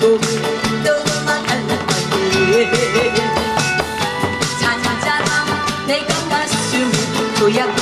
나를 두고 떠나갈래 잔잔한 내 가슴 도약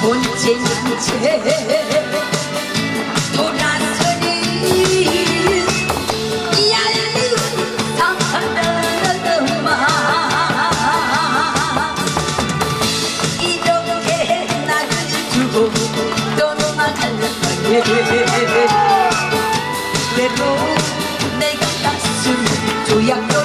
본체 난체 돌아서니 얄미운 상상들만 이렇게 나를 두고 떠나가는 거예 내로 내가 다숨 조약도